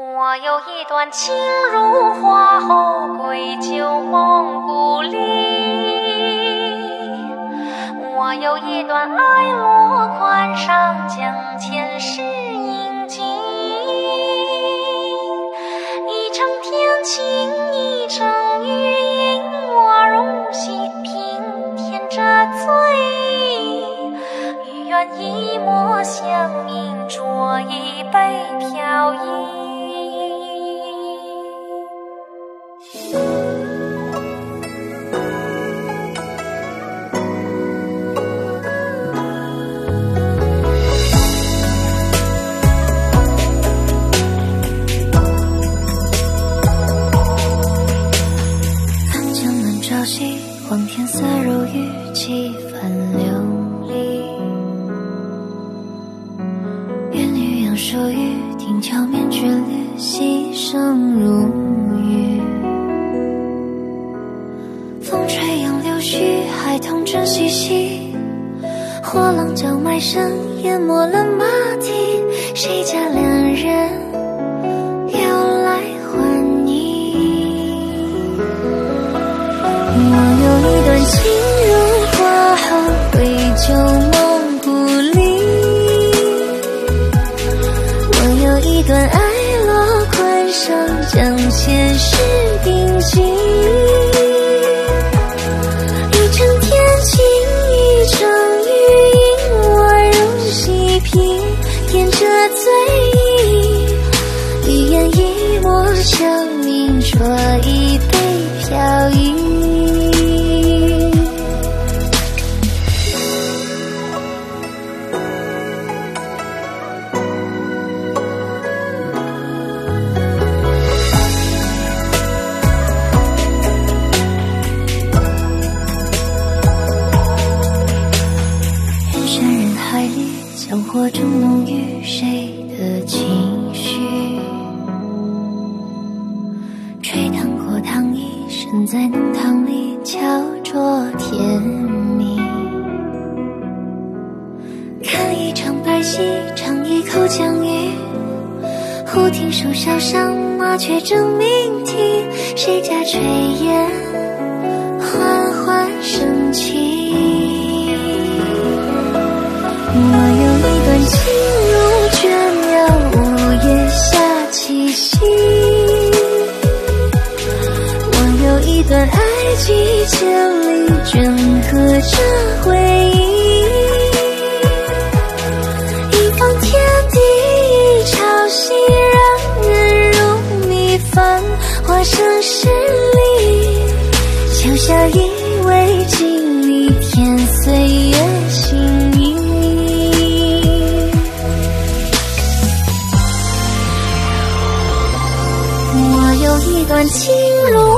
我有一段情如花后归旧梦故里，我有一段爱落款上将前世印记，一程天晴，一程雨阴，我如洗平添着醉意，与愿一抹香茗，酌一杯飘逸。望天色如玉，几番流离。愿女扬手语，听桥面眷侣，细声如雨。风吹杨柳絮，孩童正嬉戏。火浪将埋身，淹没了马蹄。谁家良人？将前世铭记。一城天晴，一城雨引，我如细品，添着醉意。一言一抹香茗，酌一杯飘逸。灯火中浓郁谁的情绪？吹荡过糖衣，身在弄堂里悄酌甜蜜。看一场白戏，尝一口江鱼。忽听树梢上麻雀争鸣啼，谁家炊烟几千里，镌刻着回忆。一方天地，一朝夕，让人如迷，繁华盛世里，桥下一味经历，添岁月心意。有一段情路。